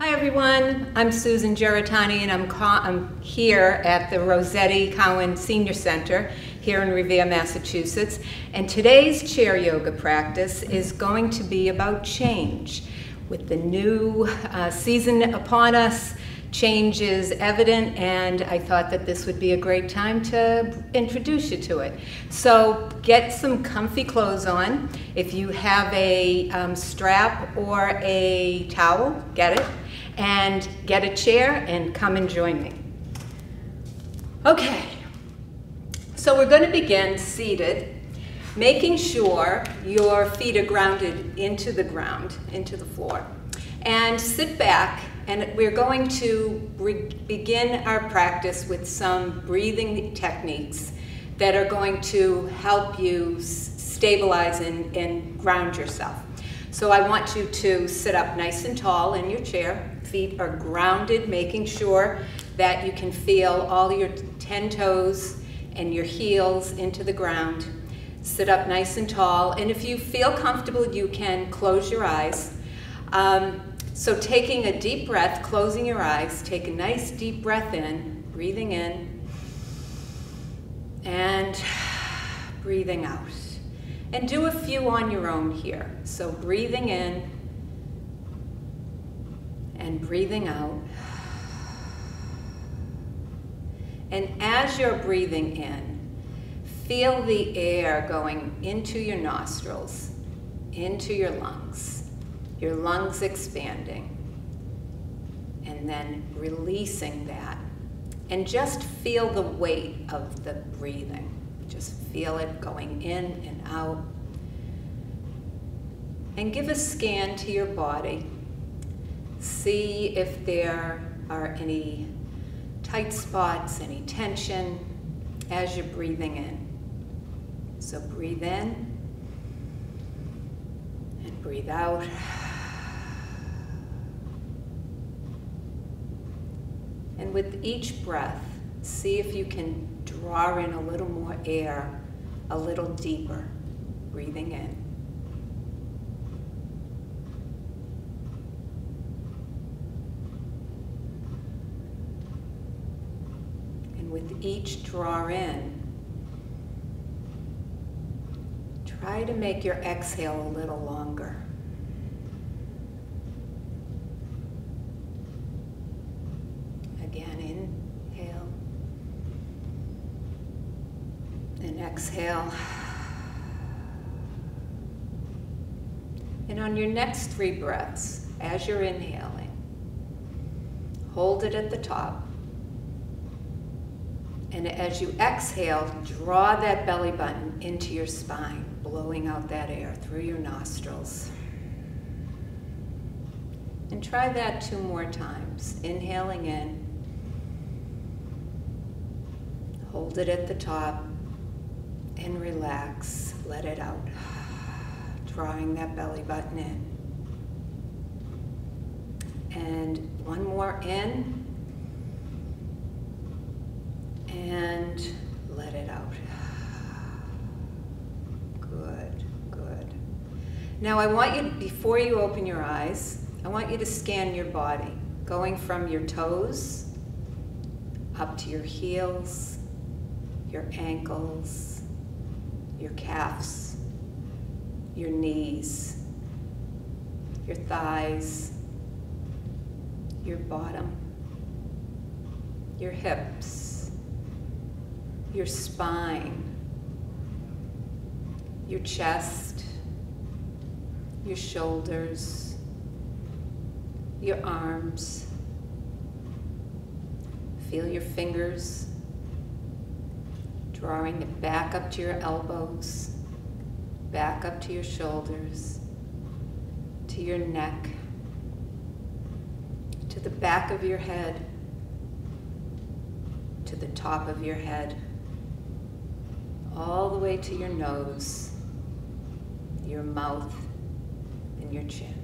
Hi everyone, I'm Susan Giarratani and I'm, I'm, here at the Rossetti Cowan Senior Center here in Revere, Massachusetts. And today's chair yoga practice is going to be about change. With the new uh, season upon us, change is evident and I thought that this would be a great time to introduce you to it. So get some comfy clothes on. If you have a um, strap or a towel, get it. And get a chair and come and join me. Okay, so we're going to begin seated, making sure your feet are grounded into the ground, into the floor. And sit back and we're going to begin our practice with some breathing techniques that are going to help you stabilize and, and ground yourself. So I want you to sit up nice and tall in your chair. Feet are grounded, making sure that you can feel all your 10 toes and your heels into the ground. Sit up nice and tall. And if you feel comfortable, you can close your eyes. Um, so taking a deep breath, closing your eyes, take a nice deep breath in, breathing in, and breathing out. And do a few on your own here. So breathing in and breathing out. And as you're breathing in, feel the air going into your nostrils, into your lungs your lungs expanding, and then releasing that. And just feel the weight of the breathing. Just feel it going in and out. And give a scan to your body. See if there are any tight spots, any tension as you're breathing in. So breathe in and breathe out. And with each breath, see if you can draw in a little more air, a little deeper, breathing in. With each draw in, try to make your exhale a little longer. Again, inhale and exhale. And on your next three breaths, as you're inhaling, hold it at the top. And as you exhale, draw that belly button into your spine, blowing out that air through your nostrils. And try that two more times. Inhaling in, hold it at the top, and relax. Let it out. Drawing that belly button in. And one more in. And let it out. Good, good. Now I want you, before you open your eyes, I want you to scan your body, going from your toes up to your heels, your ankles, your calves, your knees, your thighs, your bottom, your hips, your spine, your chest, your shoulders, your arms. Feel your fingers drawing it back up to your elbows, back up to your shoulders, to your neck, to the back of your head, to the top of your head, all the way to your nose, your mouth, and your chin.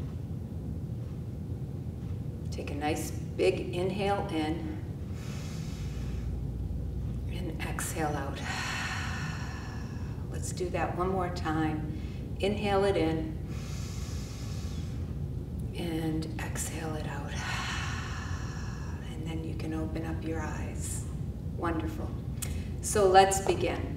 Take a nice big inhale in and exhale out. Let's do that one more time. Inhale it in and exhale it out. And then you can open up your eyes. Wonderful. So let's begin.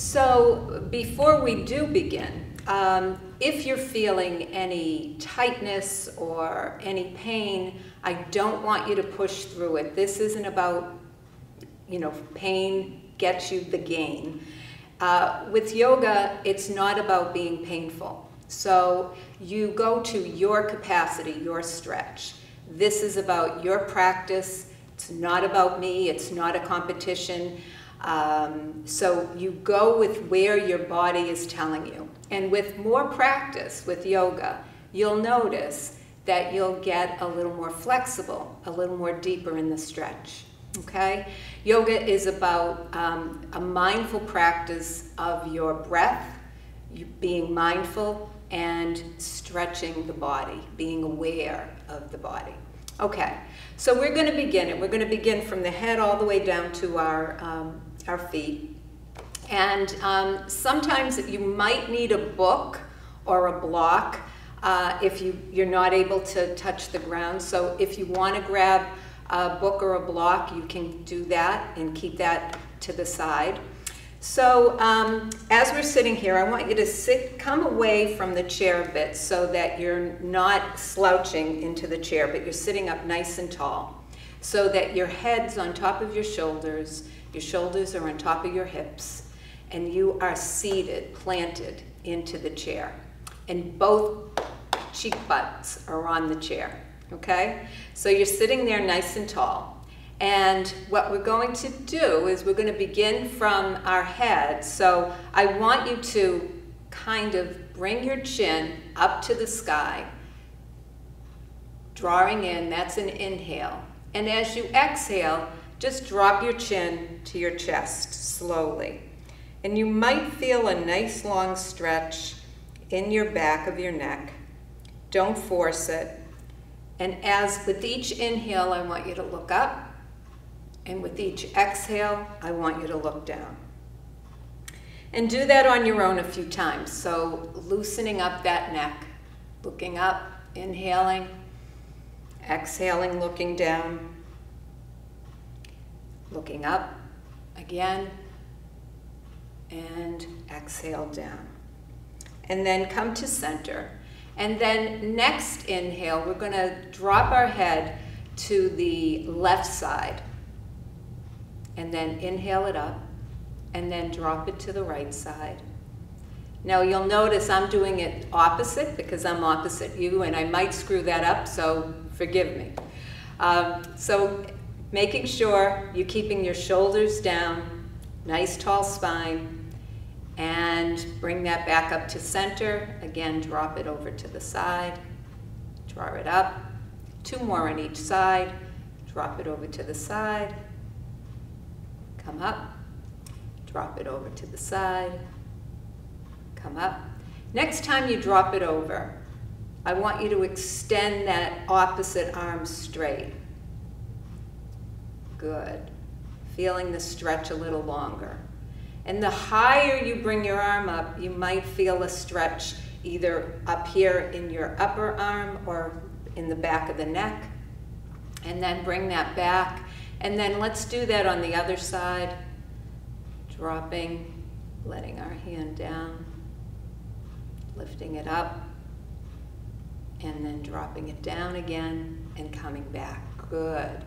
So before we do begin, um, if you're feeling any tightness or any pain, I don't want you to push through it. This isn't about, you know, pain gets you the gain. Uh, with yoga, it's not about being painful. So you go to your capacity, your stretch. This is about your practice. It's not about me. It's not a competition. Um, so you go with where your body is telling you. And with more practice with yoga, you'll notice that you'll get a little more flexible, a little more deeper in the stretch. Okay? Yoga is about um, a mindful practice of your breath, you being mindful, and stretching the body, being aware of the body. Okay, so we're going to begin it. We're going to begin from the head all the way down to our, um, our feet. And um, sometimes you might need a book or a block uh, if you, you're not able to touch the ground. So if you want to grab a book or a block, you can do that and keep that to the side. So um, as we're sitting here, I want you to sit, come away from the chair a bit so that you're not slouching into the chair, but you're sitting up nice and tall. So that your head's on top of your shoulders, your shoulders are on top of your hips, and you are seated, planted into the chair. And both cheek butts are on the chair, okay? So you're sitting there nice and tall. And what we're going to do is we're going to begin from our head. So I want you to kind of bring your chin up to the sky, drawing in, that's an inhale. And as you exhale, just drop your chin to your chest slowly. And you might feel a nice long stretch in your back of your neck. Don't force it. And as with each inhale, I want you to look up and with each exhale, I want you to look down. And do that on your own a few times. So loosening up that neck, looking up, inhaling, exhaling, looking down, looking up again, and exhale down. And then come to center. And then next inhale, we're going to drop our head to the left side and then inhale it up, and then drop it to the right side. Now you'll notice I'm doing it opposite because I'm opposite you and I might screw that up, so forgive me. Um, so making sure you're keeping your shoulders down, nice tall spine, and bring that back up to center. Again, drop it over to the side, draw it up, two more on each side, drop it over to the side, come up, drop it over to the side, come up. Next time you drop it over, I want you to extend that opposite arm straight. Good. Feeling the stretch a little longer. And the higher you bring your arm up, you might feel a stretch either up here in your upper arm or in the back of the neck. And then bring that back and then let's do that on the other side, dropping, letting our hand down, lifting it up, and then dropping it down again and coming back. Good.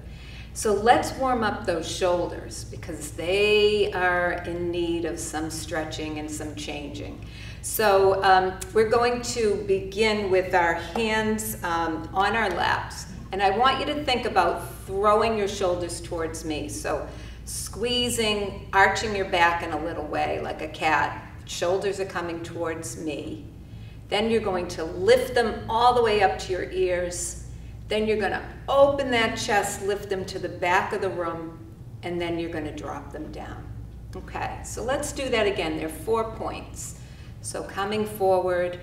So let's warm up those shoulders because they are in need of some stretching and some changing. So um, we're going to begin with our hands um, on our laps. And I want you to think about throwing your shoulders towards me. So squeezing, arching your back in a little way like a cat. Shoulders are coming towards me. Then you're going to lift them all the way up to your ears. Then you're going to open that chest, lift them to the back of the room, and then you're going to drop them down. Okay, so let's do that again. There are four points. So coming forward,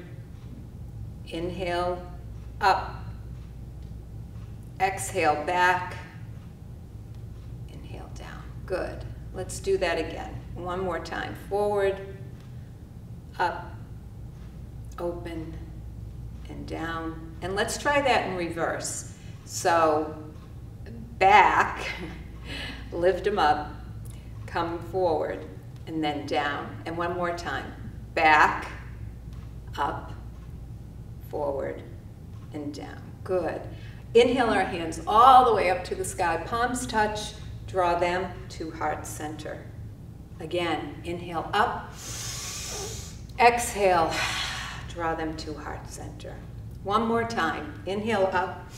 inhale, up, Exhale back. Inhale down. Good. Let's do that again. One more time. Forward, up, open, and down. And let's try that in reverse. So back, lift them up, come forward, and then down. And one more time. Back, up, forward, and down. Good. Inhale our hands all the way up to the sky. Palms touch. Draw them to heart center. Again, inhale up. Exhale. Draw them to heart center. One more time. Inhale up.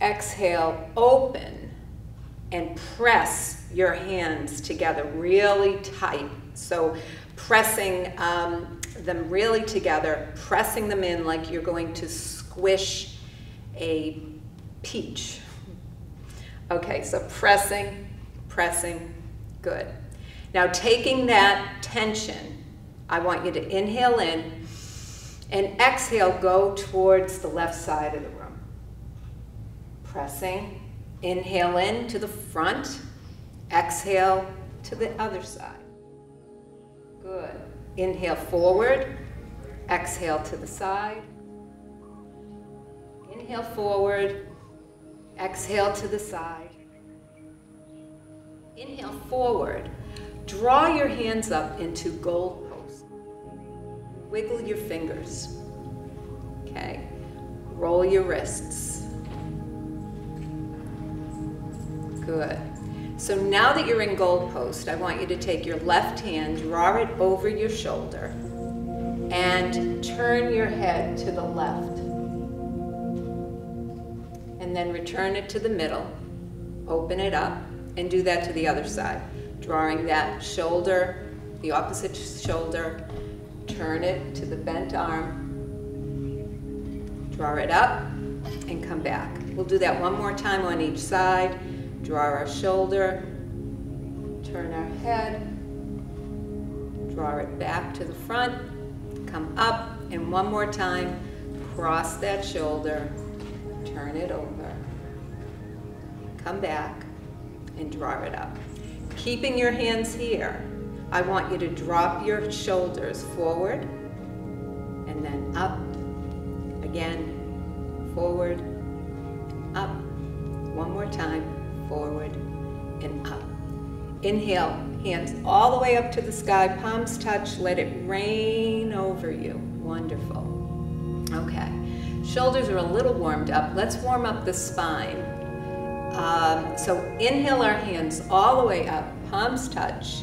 Exhale, open and press your hands together really tight. So pressing um, them really together, pressing them in like you're going to squish a peach. Okay, so pressing, pressing, good. Now taking that tension, I want you to inhale in and exhale, go towards the left side of the room. Pressing, inhale in to the front, exhale to the other side. Good. Inhale forward, exhale to the side. Inhale forward, exhale to the side. Inhale forward, draw your hands up into gold. Wiggle your fingers. Okay. Roll your wrists. Good. So now that you're in gold post, I want you to take your left hand, draw it over your shoulder, and turn your head to the left. And then return it to the middle. Open it up, and do that to the other side. Drawing that shoulder, the opposite shoulder, turn it to the bent arm, draw it up, and come back. We'll do that one more time on each side. Draw our shoulder, turn our head, draw it back to the front, come up, and one more time, cross that shoulder, turn it over, come back, and draw it up. Keeping your hands here, I want you to drop your shoulders forward, and then up, again, forward, up, one more time, forward and up. Inhale, hands all the way up to the sky, palms touch, let it rain over you. Wonderful. Okay, shoulders are a little warmed up. Let's warm up the spine. Um, so inhale our hands all the way up, palms touch.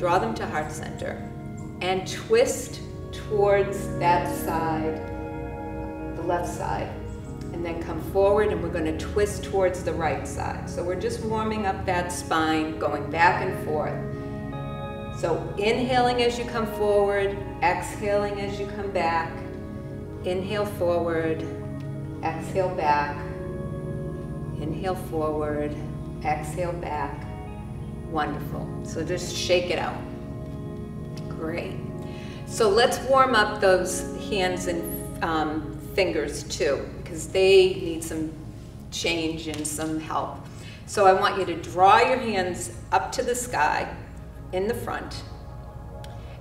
Draw them to heart center and twist towards that side, the left side and then come forward and we're going to twist towards the right side. So we're just warming up that spine, going back and forth. So inhaling as you come forward, exhaling as you come back. Inhale forward, exhale back. Inhale forward, exhale back. Wonderful. So just shake it out. Great. So let's warm up those hands and um, fingers too because they need some change and some help. So I want you to draw your hands up to the sky in the front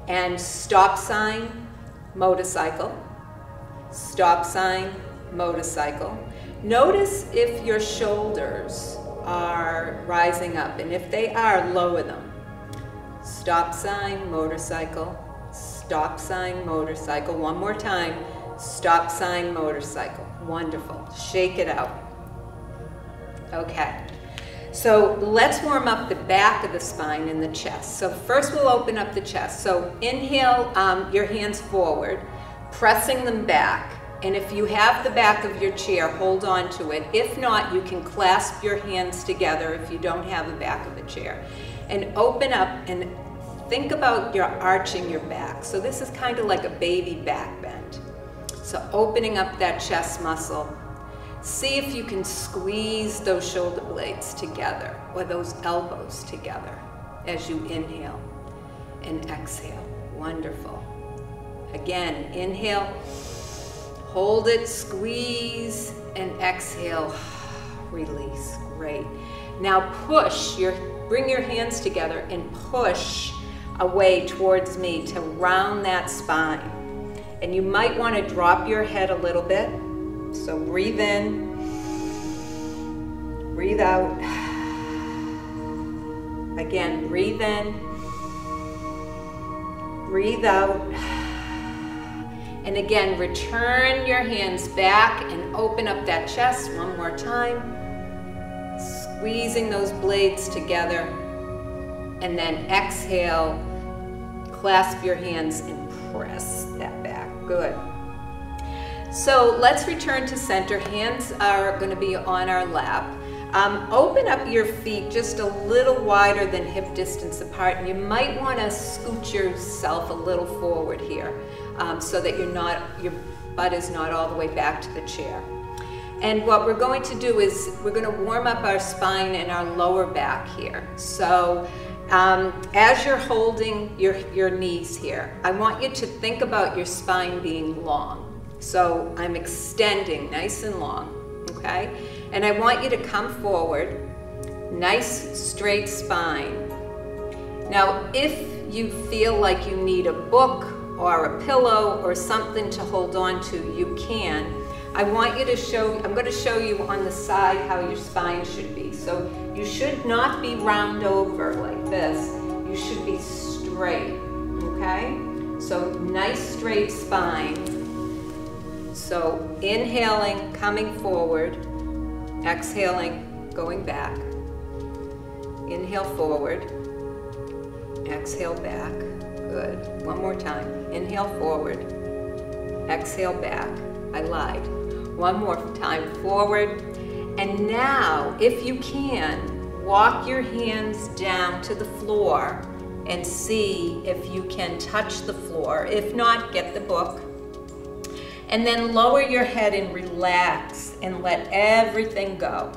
and stop sign, motorcycle, stop sign, motorcycle. Notice if your shoulders are rising up and if they are, lower them. Stop sign, motorcycle, stop sign, motorcycle. One more time, stop sign, motorcycle. Wonderful. Shake it out. Okay. So let's warm up the back of the spine and the chest. So first we'll open up the chest. So inhale um, your hands forward, pressing them back. And if you have the back of your chair, hold on to it. If not, you can clasp your hands together if you don't have the back of the chair. And open up and think about your arching your back. So this is kind of like a baby back bend. So opening up that chest muscle. See if you can squeeze those shoulder blades together or those elbows together as you inhale and exhale. Wonderful. Again, inhale, hold it, squeeze, and exhale, release. Great. Now push your, bring your hands together and push away towards me to round that spine. And you might want to drop your head a little bit. So breathe in Breathe out. Again, breathe in. Breathe out. And again, return your hands back and open up that chest one more time. Squeezing those blades together. And then exhale, clasp your hands and press that back. Good. So let's return to center. Hands are going to be on our lap. Um, open up your feet just a little wider than hip distance apart and you might want to scoot yourself a little forward here um, so that you're not, your butt is not all the way back to the chair. And what we're going to do is we're going to warm up our spine and our lower back here. So um, as you're holding your, your knees here, I want you to think about your spine being long. So I'm extending nice and long, okay? And I want you to come forward, nice straight spine. Now, if you feel like you need a book or a pillow or something to hold on to, you can. I want you to show, I'm going to show you on the side how your spine should be. So you should not be round over like this. You should be straight, okay? So nice straight spine. So inhaling, coming forward, exhaling, going back. Inhale forward, exhale back. Good. One more time. Inhale forward, exhale back. I lied. One more time forward. And now, if you can, walk your hands down to the floor and see if you can touch the floor. If not, get the book and then lower your head and relax and let everything go.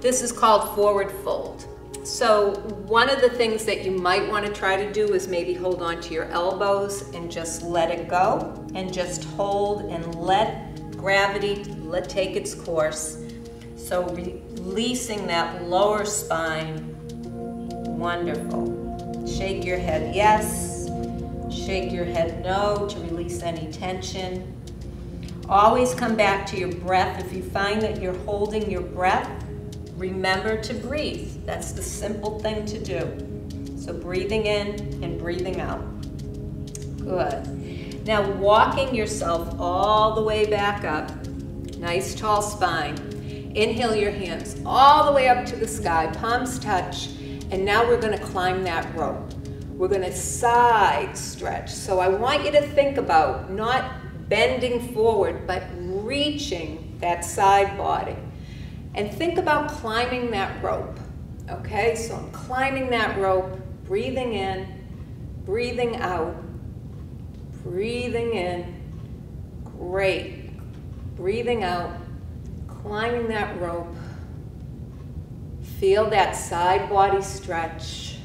This is called forward fold. So one of the things that you might want to try to do is maybe hold on to your elbows and just let it go and just hold and let gravity let take its course. So releasing that lower spine, wonderful. Shake your head yes, shake your head no to release any tension. Always come back to your breath. If you find that you're holding your breath, remember to breathe. That's the simple thing to do. So breathing in and breathing out. Good. Now walking yourself all the way back up. Nice tall spine. Inhale your hands all the way up to the sky, palms touch, and now we're gonna climb that rope. We're gonna side stretch. So I want you to think about not bending forward, but reaching that side body. And think about climbing that rope. Okay, so I'm climbing that rope, breathing in, breathing out, breathing in. Great. Breathing out, climbing that rope. Feel that side body stretch.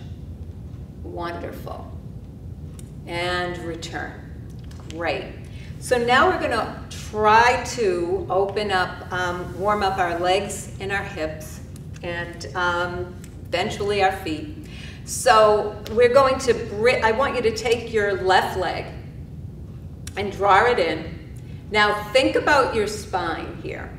Wonderful. And return. Great. So now we're gonna try to open up, um, warm up our legs and our hips and um, eventually our feet. So we're going to, I want you to take your left leg and draw it in. Now think about your spine here.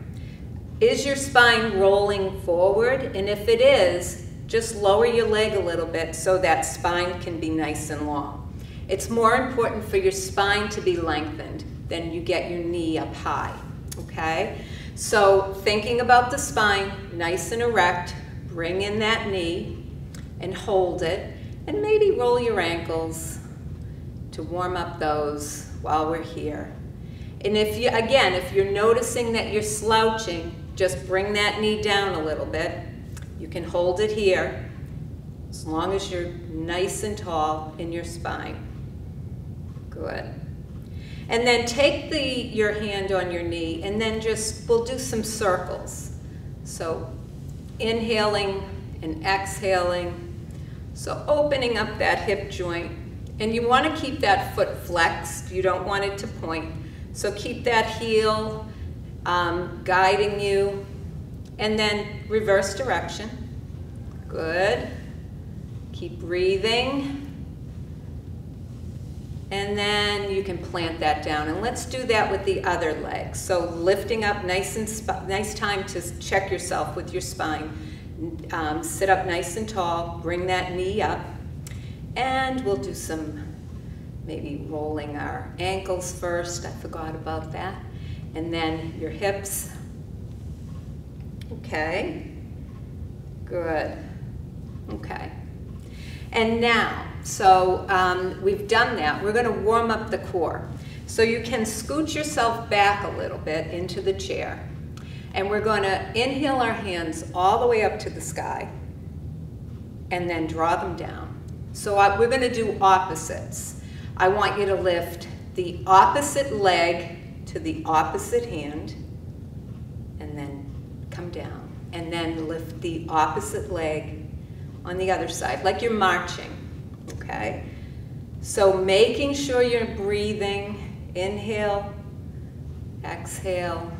Is your spine rolling forward? And if it is, just lower your leg a little bit so that spine can be nice and long. It's more important for your spine to be lengthened then you get your knee up high, okay? So thinking about the spine, nice and erect, bring in that knee and hold it, and maybe roll your ankles to warm up those while we're here. And if you, again, if you're noticing that you're slouching, just bring that knee down a little bit. You can hold it here, as long as you're nice and tall in your spine. Good. And then take the, your hand on your knee and then just, we'll do some circles. So inhaling and exhaling. So opening up that hip joint. And you want to keep that foot flexed. You don't want it to point. So keep that heel um, guiding you. And then reverse direction. Good. Keep breathing. And then you can plant that down. And let's do that with the other leg. So lifting up, nice and nice time to check yourself with your spine. Um, sit up nice and tall, bring that knee up. And we'll do some maybe rolling our ankles first. I forgot about that. And then your hips. Okay. Good. Okay. And now, so um, we've done that. We're going to warm up the core. So you can scoot yourself back a little bit into the chair. And we're going to inhale our hands all the way up to the sky and then draw them down. So uh, we're going to do opposites. I want you to lift the opposite leg to the opposite hand and then come down. And then lift the opposite leg on the other side, like you're marching, okay? So making sure you're breathing, inhale, exhale,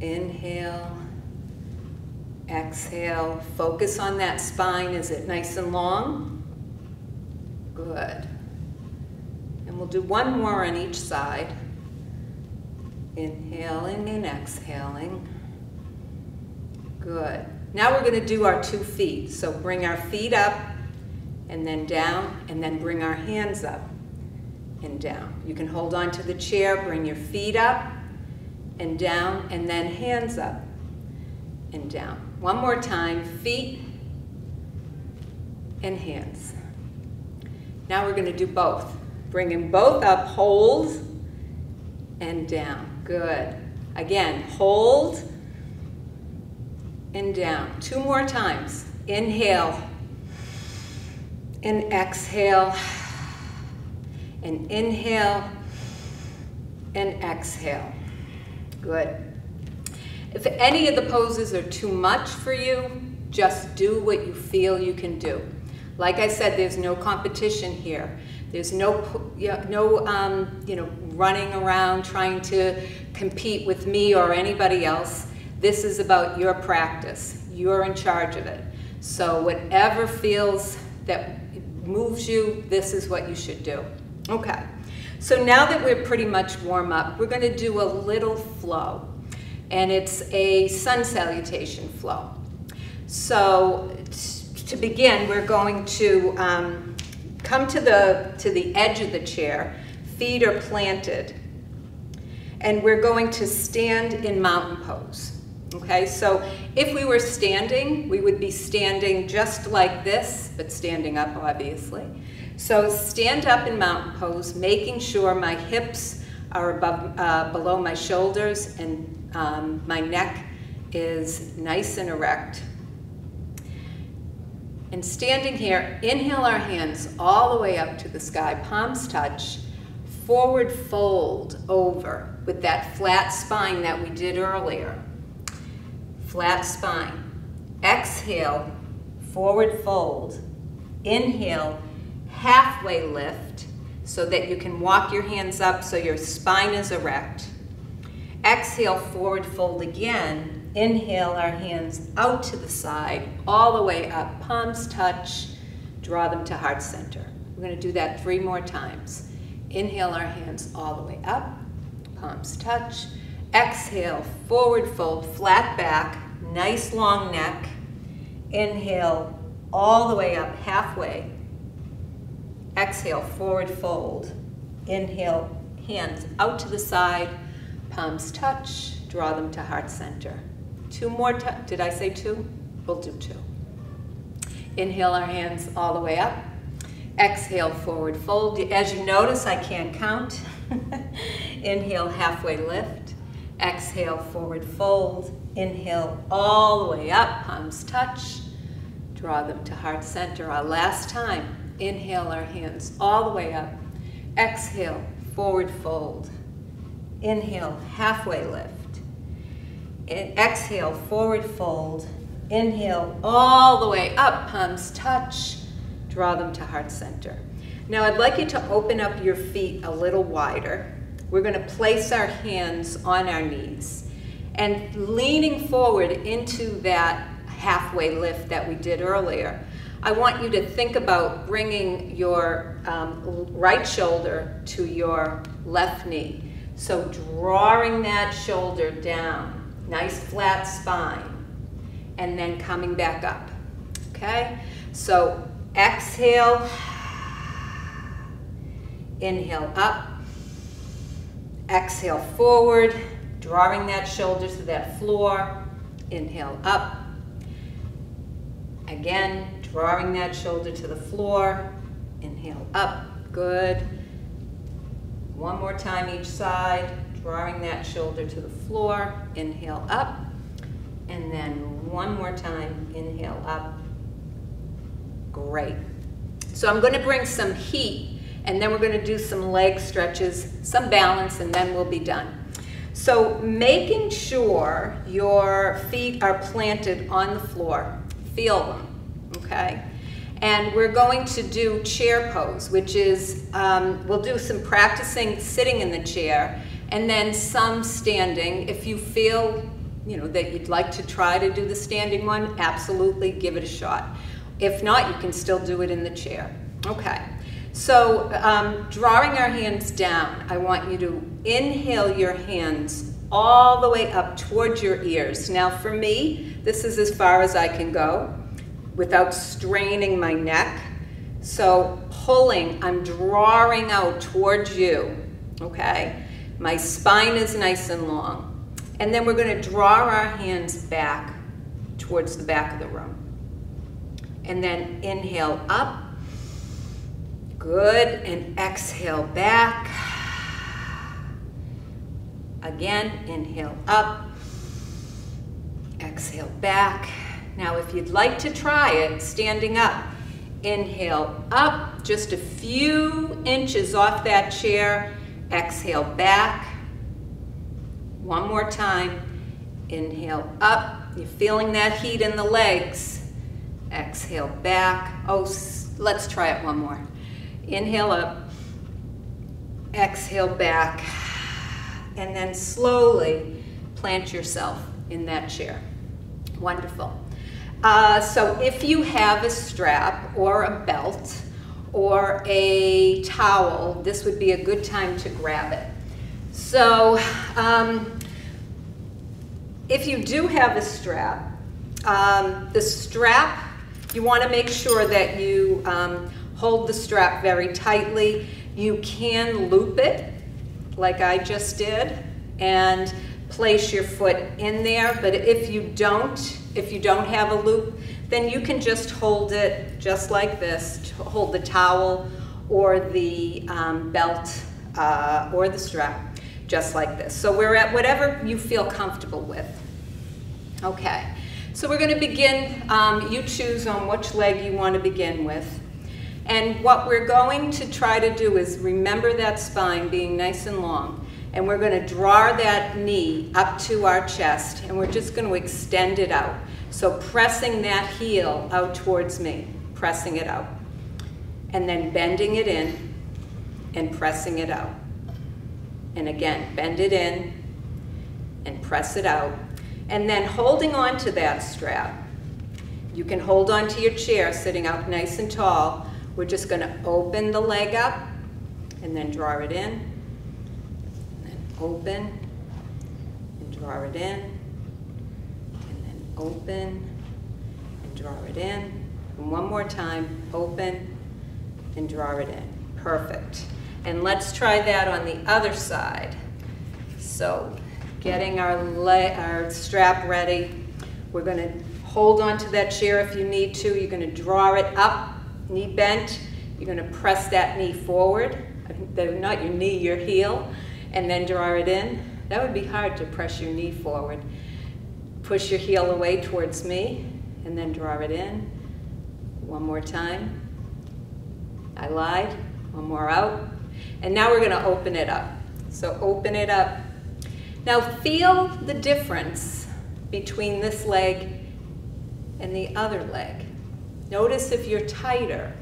inhale, exhale. Focus on that spine. Is it nice and long? Good. And we'll do one more on each side. Inhaling and exhaling. Good. Now we're going to do our two feet. So bring our feet up and then down and then bring our hands up and down. You can hold on to the chair, bring your feet up and down and then hands up and down. One more time, feet and hands. Now we're going to do both. Bring them both up, hold, and down. Good. Again, hold and down. Two more times. Inhale and exhale. And inhale and exhale. Good. If any of the poses are too much for you, just do what you feel you can do. Like I said, there's no competition here. There's no, no um, you know, running around trying to compete with me or anybody else. This is about your practice. You're in charge of it. So whatever feels that moves you, this is what you should do. Okay. So now that we're pretty much warm up, we're going to do a little flow. And it's a sun salutation flow. So to begin, we're going to um, come to the, to the edge of the chair, feet are planted, and we're going to stand in mountain pose. Okay, so if we were standing, we would be standing just like this, but standing up obviously. So stand up in mountain pose, making sure my hips are above, uh, below my shoulders and um, my neck is nice and erect. And standing here, inhale our hands all the way up to the sky, palms touch, forward fold over with that flat spine that we did earlier. Flat spine. Exhale, forward fold. Inhale, halfway lift so that you can walk your hands up so your spine is erect. Exhale, forward fold again, Inhale our hands out to the side, all the way up, palms touch, draw them to heart center. We're gonna do that three more times. Inhale our hands all the way up, palms touch. Exhale, forward fold, flat back, nice long neck. Inhale all the way up, halfway. Exhale, forward fold. Inhale, hands out to the side, palms touch, draw them to heart center. Two more, did I say two? We'll do two. Inhale our hands all the way up. Exhale, forward fold. As you notice, I can't count. Inhale, halfway lift. Exhale, forward fold. Inhale all the way up, palms touch. Draw them to heart center. Our last time. Inhale our hands all the way up. Exhale, forward fold. Inhale, halfway lift exhale, forward fold. Inhale, all the way up, palms touch. Draw them to heart center. Now I'd like you to open up your feet a little wider. We're gonna place our hands on our knees and leaning forward into that halfway lift that we did earlier. I want you to think about bringing your um, right shoulder to your left knee. So drawing that shoulder down, nice flat spine, and then coming back up, okay? So exhale, inhale up, exhale forward, drawing that shoulder to that floor, inhale up, again, drawing that shoulder to the floor, inhale up, good, one more time each side, drawing that shoulder to the floor, inhale up, and then one more time, inhale up. Great. So I'm going to bring some heat, and then we're going to do some leg stretches, some balance, and then we'll be done. So making sure your feet are planted on the floor, feel them, okay? And we're going to do chair pose, which is, um, we'll do some practicing sitting in the chair and then some standing. If you feel, you know, that you'd like to try to do the standing one, absolutely give it a shot. If not, you can still do it in the chair. Okay. So um, drawing our hands down, I want you to inhale your hands all the way up towards your ears. Now for me, this is as far as I can go without straining my neck. So pulling, I'm drawing out towards you, okay? My spine is nice and long. And then we're gonna draw our hands back towards the back of the room. And then inhale up, good, and exhale back. Again, inhale up, exhale back, now, if you'd like to try it, standing up, inhale up just a few inches off that chair, exhale back. One more time, inhale up. You're feeling that heat in the legs. Exhale back. Oh, let's try it one more. Inhale up, exhale back, and then slowly plant yourself in that chair. Wonderful. Uh, so if you have a strap or a belt or a towel, this would be a good time to grab it. So um, if you do have a strap, um, the strap, you want to make sure that you um, hold the strap very tightly. You can loop it like I just did and place your foot in there, but if you don't, if you don't have a loop, then you can just hold it just like this, hold the towel or the um, belt uh, or the strap, just like this. So we're at whatever you feel comfortable with. Okay, so we're gonna begin, um, you choose on which leg you wanna begin with. And what we're going to try to do is remember that spine being nice and long and we're going to draw that knee up to our chest and we're just going to extend it out. So pressing that heel out towards me, pressing it out. And then bending it in and pressing it out. And again, bend it in and press it out. And then holding on to that strap. You can hold on to your chair sitting up nice and tall. We're just going to open the leg up and then draw it in And then open and draw it in, and then open and draw it in. And one more time, open and draw it in. Perfect. And let's try that on the other side. So getting our, our strap ready. We're going to hold onto that chair if you need to. You're going to draw it up, knee bent. You're going to press that knee forward, not your knee, your heel and then draw it in. That would be hard to press your knee forward. Push your heel away towards me and then draw it in. One more time. I lied. One more out. And now we're going to open it up. So open it up. Now feel the difference between this leg and the other leg. Notice if you're tighter.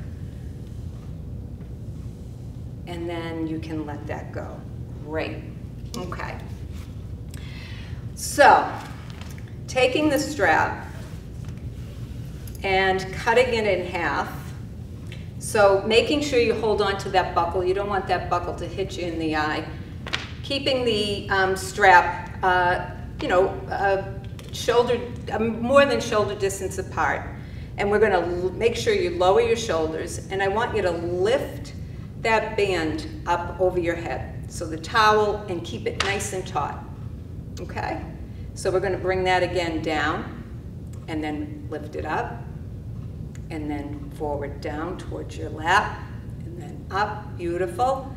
And then you can let that go. Great. Okay. So, taking the strap and cutting it in half. So making sure you hold on to that buckle. You don't want that buckle to hit you in the eye. Keeping the um, strap, uh, you know, uh, shoulder, um, more than shoulder distance apart. And we're gonna make sure you lower your shoulders and I want you to lift that band up over your head. So the towel and keep it nice and taut, okay? So we're gonna bring that again down and then lift it up and then forward down towards your lap and then up, beautiful.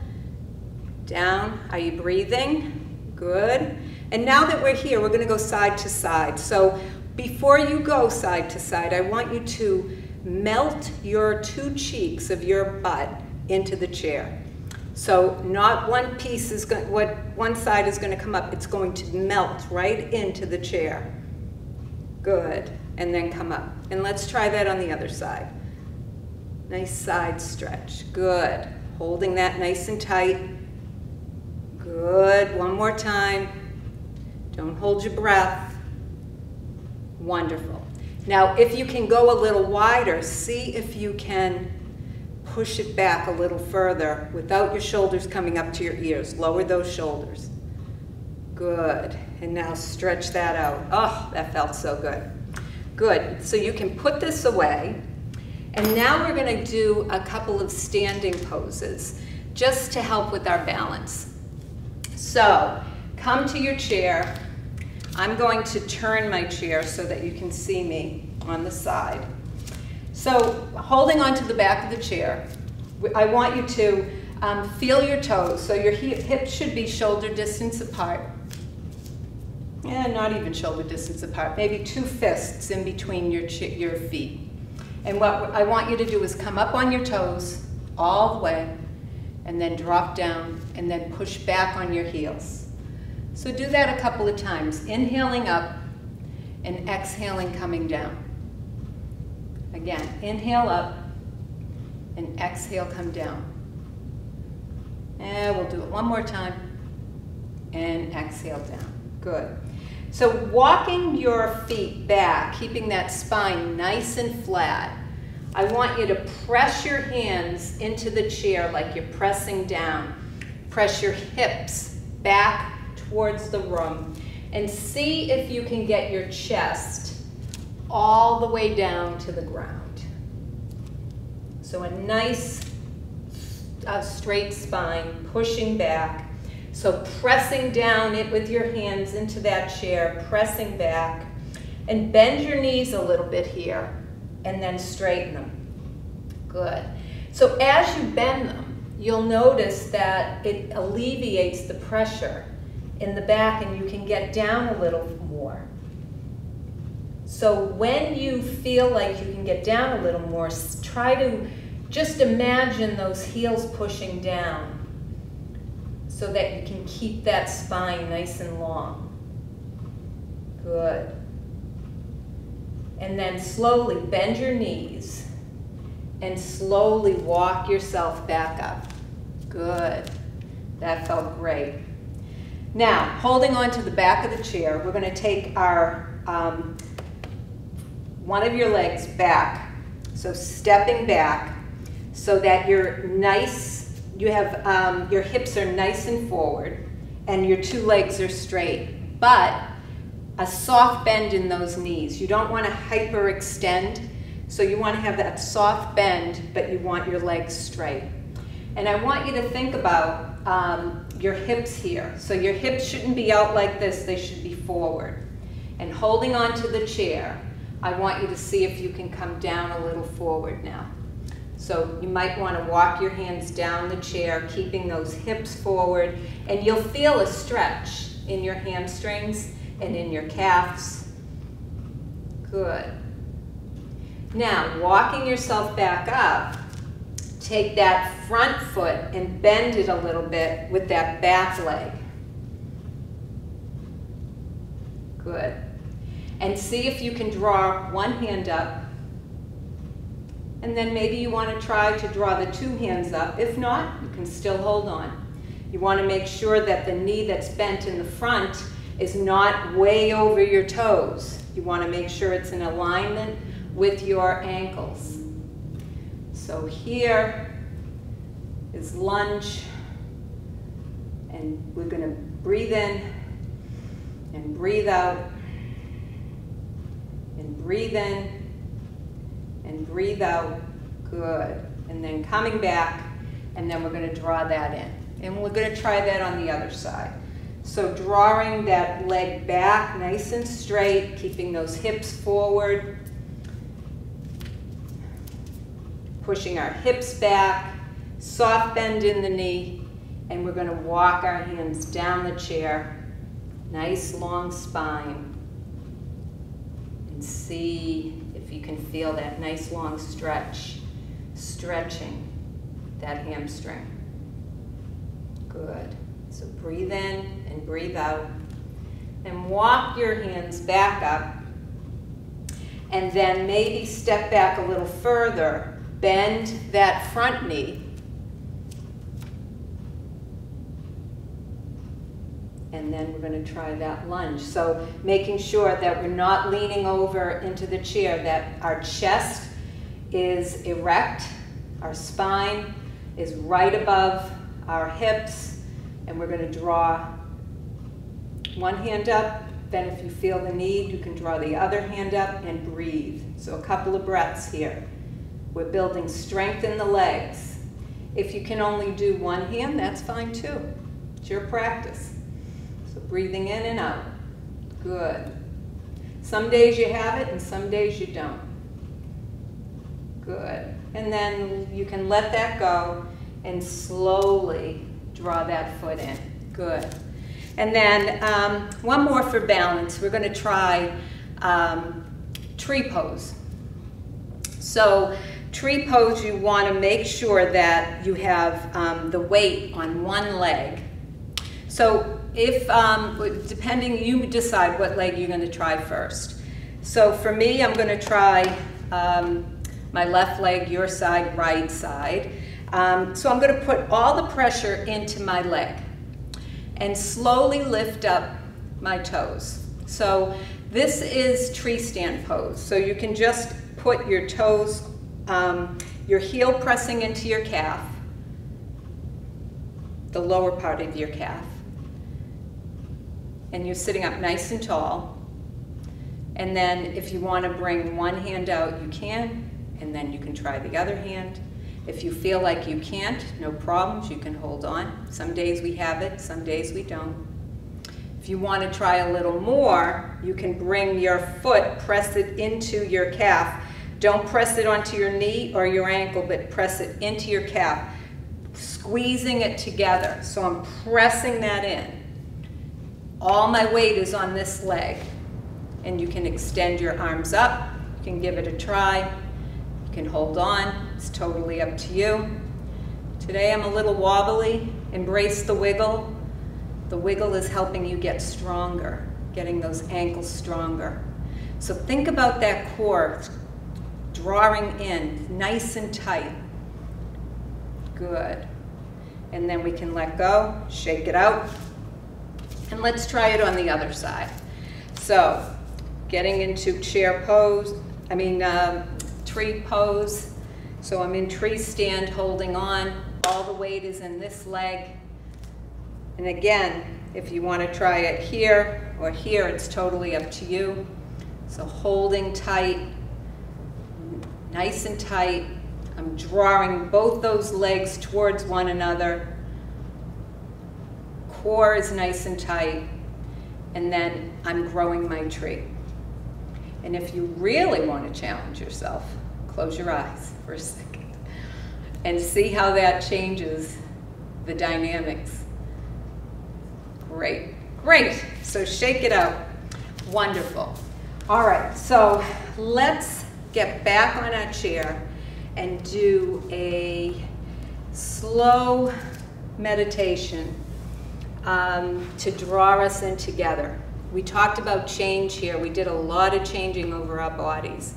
Down, are you breathing? Good. And now that we're here, we're gonna go side to side. So before you go side to side, I want you to melt your two cheeks of your butt into the chair. So not one piece is going, what one side is going to come up, it's going to melt right into the chair. Good, and then come up. And let's try that on the other side. Nice side stretch, good. Holding that nice and tight. Good, one more time. Don't hold your breath. Wonderful. Now, if you can go a little wider, see if you can push it back a little further without your shoulders coming up to your ears. Lower those shoulders. Good. And now stretch that out. Oh, that felt so good. Good. So you can put this away. And now we're going to do a couple of standing poses just to help with our balance. So come to your chair. I'm going to turn my chair so that you can see me on the side. So holding onto the back of the chair, I want you to um, feel your toes. So your hips should be shoulder distance apart. Yeah, not even shoulder distance apart, maybe two fists in between your, your feet. And what I want you to do is come up on your toes all the way and then drop down and then push back on your heels. So do that a couple of times, inhaling up and exhaling coming down. Again, inhale up and exhale come down. And we'll do it one more time and exhale down. Good. So walking your feet back, keeping that spine nice and flat, I want you to press your hands into the chair like you're pressing down. Press your hips back towards the room and see if you can get your chest all the way down to the ground. So a nice uh, straight spine, pushing back. So pressing down it with your hands into that chair, pressing back. And bend your knees a little bit here and then straighten them. Good. So as you bend them, you'll notice that it alleviates the pressure in the back and you can get down a little more. So when you feel like you can get down a little more, try to just imagine those heels pushing down so that you can keep that spine nice and long. Good. And then slowly bend your knees and slowly walk yourself back up. Good. That felt great. Now, holding on to the back of the chair, we're going to take our um, one of your legs back. So stepping back so that you're nice, you have, um, your hips are nice and forward and your two legs are straight, but a soft bend in those knees. You don't want to hyperextend, so you want to have that soft bend, but you want your legs straight. And I want you to think about um, your hips here. So your hips shouldn't be out like this, they should be forward. And holding on to the chair, I want you to see if you can come down a little forward now. So you might want to walk your hands down the chair, keeping those hips forward, and you'll feel a stretch in your hamstrings and in your calves. Good. Now, walking yourself back up, take that front foot and bend it a little bit with that back leg. Good. And see if you can draw one hand up. And then maybe you want to try to draw the two hands up. If not, you can still hold on. You want to make sure that the knee that's bent in the front is not way over your toes. You want to make sure it's in alignment with your ankles. So here is lunge, and we're going to breathe in and breathe out, and breathe in and breathe out. Good. And then coming back, and then we're going to draw that in. And we're going to try that on the other side. So drawing that leg back nice and straight, keeping those hips forward, pushing our hips back, soft bend in the knee, and we're going to walk our hands down the chair, nice long spine, and see if you can feel that nice long stretch, stretching that hamstring. Good. So breathe in and breathe out. And walk your hands back up. And then maybe step back a little further. Bend that front knee. And then we're going to try that lunge. So making sure that we're not leaning over into the chair, that our chest is erect, our spine is right above our hips, and we're going to draw one hand up. Then if you feel the need, you can draw the other hand up and breathe. So a couple of breaths here. We're building strength in the legs. If you can only do one hand, that's fine too. It's your practice. So breathing in and out. Good. Some days you have it and some days you don't. Good. And then you can let that go and slowly draw that foot in. Good. And then um, one more for balance. We're going to try um, tree pose. So tree pose, you want to make sure that you have um, the weight on one leg. So if, um, depending, you decide what leg you're going to try first. So for me, I'm going to try um, my left leg, your side, right side. Um, so I'm going to put all the pressure into my leg and slowly lift up my toes. So this is tree stand pose. So you can just put your toes, um, your heel pressing into your calf, the lower part of your calf. And you're sitting up nice and tall. And then if you want to bring one hand out, you can. And then you can try the other hand. If you feel like you can't, no problems, you can hold on. Some days we have it, some days we don't. If you want to try a little more, you can bring your foot, press it into your calf. Don't press it onto your knee or your ankle, but press it into your calf, squeezing it together. So I'm pressing that in. All my weight is on this leg. And you can extend your arms up. You can give it a try You can hold on. It's totally up to you. Today I'm a little wobbly. Embrace the wiggle. The wiggle is helping you get stronger, getting those ankles stronger. So think about that core drawing in nice and tight. Good. And then we can let go, shake it out. And let's try it on the other side. So getting into chair pose, I mean um, tree pose. So I'm in tree stand holding on. All the weight is in this leg. And again, if you want to try it here or here, it's totally up to you. So holding tight, nice and tight. I'm drawing both those legs towards one another. Core is nice and tight. And then I'm growing my tree. And if you really want to challenge yourself, Close your eyes for a second and see how that changes the dynamics. Great, great. So shake it out. Wonderful. All right, so let's get back on our chair and do a slow meditation um, to draw us in together. We talked about change here. We did a lot of changing over our bodies.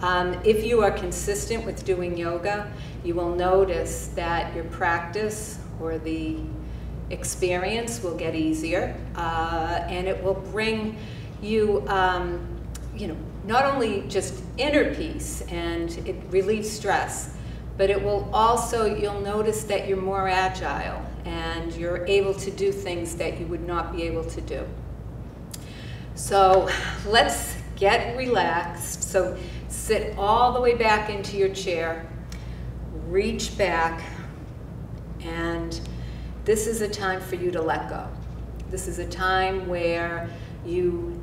Um, if you are consistent with doing yoga, you will notice that your practice or the experience will get easier uh, and it will bring you, um, you know, not only just inner peace and it relieves stress, but it will also, you'll notice that you're more agile and you're able to do things that you would not be able to do. So let's get relaxed. So sit all the way back into your chair, reach back, and this is a time for you to let go. This is a time where you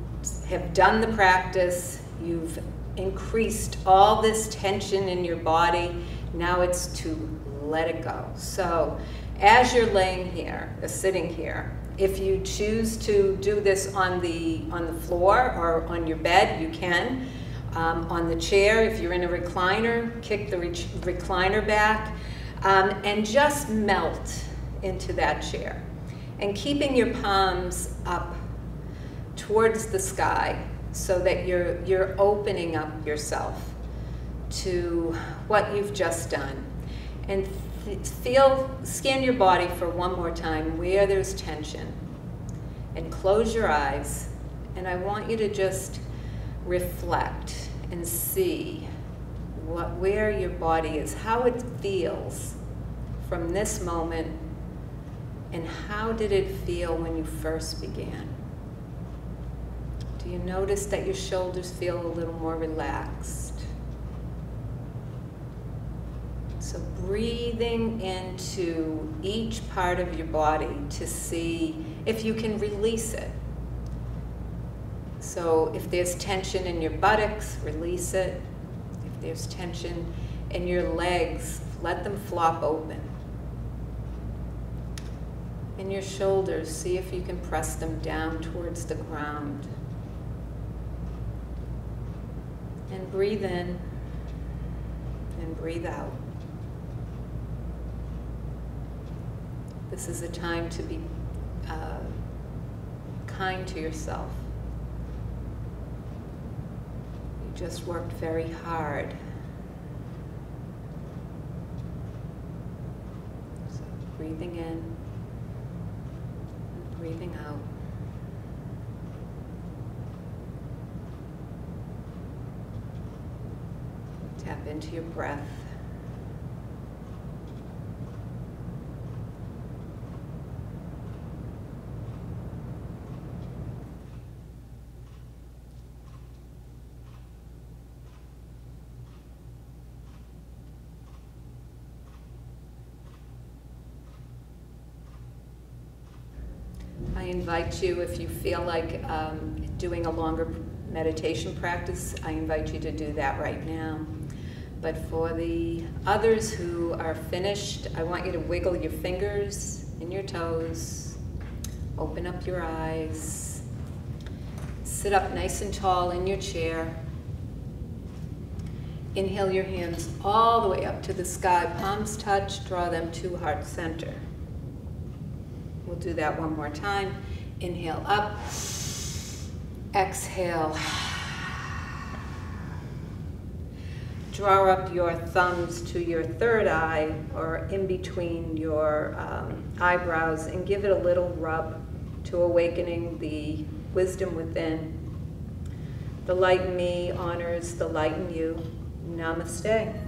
have done the practice, you've increased all this tension in your body, now it's to let it go. So as you're laying here, or sitting here, if you choose to do this on the, on the floor or on your bed, you can. Um, on the chair, if you're in a recliner, kick the recliner back um, and just melt into that chair. And keeping your palms up towards the sky so that you're, you're opening up yourself to what you've just done. And feel, scan your body for one more time where there's tension. And close your eyes. And I want you to just reflect and see what, where your body is, how it feels from this moment, and how did it feel when you first began? Do you notice that your shoulders feel a little more relaxed? So breathing into each part of your body to see if you can release it. So if there's tension in your buttocks, release it. If there's tension in your legs, let them flop open. In your shoulders, see if you can press them down towards the ground. Breathe in and breathe out. This is a time to be uh, kind to yourself. You just worked very hard. So breathing in, and breathing out. Tap into your breath. I invite you, if you feel like um, doing a longer meditation practice, I invite you to do that right now. But for the others who are finished, I want you to wiggle your fingers and your toes, open up your eyes, sit up nice and tall in your chair. Inhale your hands all the way up to the sky, palms touch, draw them to heart center. We'll do that one more time. Inhale up, exhale. Draw up your thumbs to your third eye or in between your um, eyebrows and give it a little rub to awakening the wisdom within. The light in me honors the light in you. Namaste.